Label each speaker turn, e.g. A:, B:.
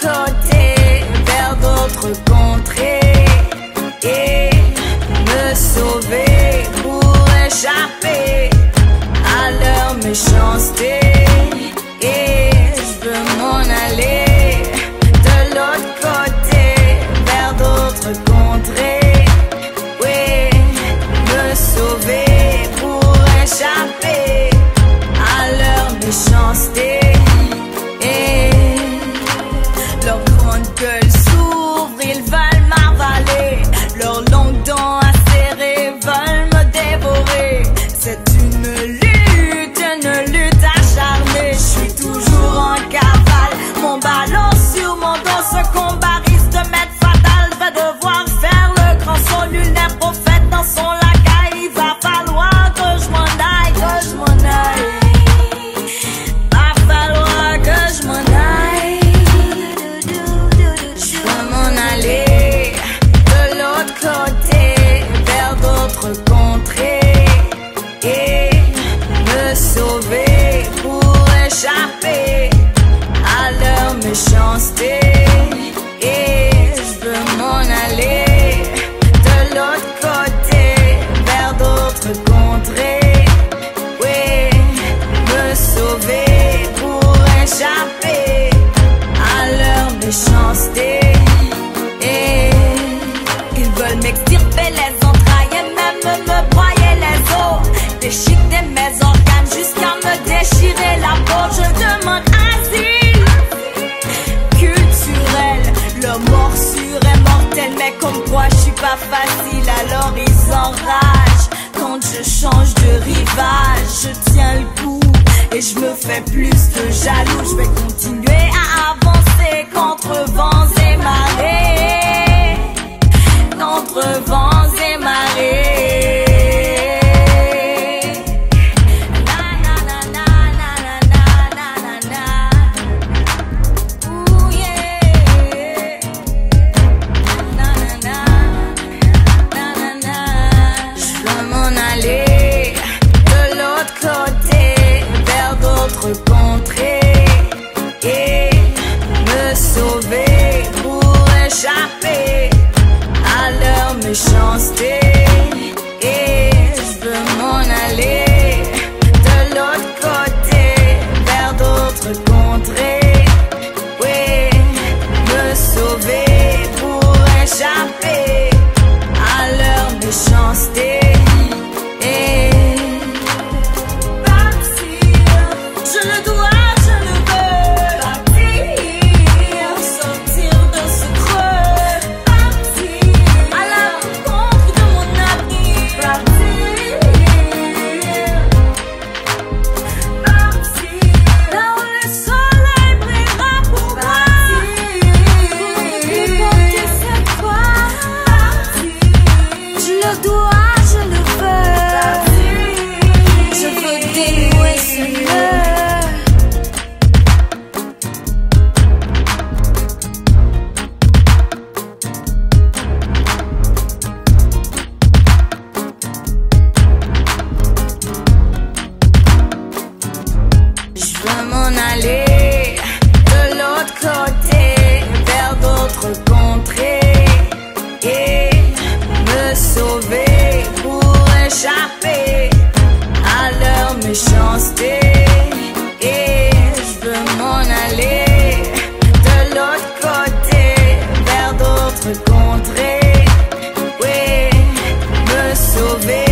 A: côté, vers d'autres contrées et me sauver pour échapper à leur méchanceté. Et je veux m'en aller de l'autre côté, vers d'autres contrées. Combate. Oui, me sauver pour échapper à leur méchanceté. Et ils veulent m'extirper les entrailles et même me broyer les os. Déchiqueter mes organes jusqu'à me déchirer la peau. Je demande asile culturel. Le morsure est mortel, mais comme quoi je suis pas facile, alors ils s'enragent. Je change de rivage, je tiens le coup et je me fais plus que jaloux. Je vais continuer à après aller de l'autre côté, vers d'autres contrées, et me sauver pour échapper à leur méchanceté. Et je veux m'en aller de l'autre côté, vers d'autres contrées, oui, me sauver.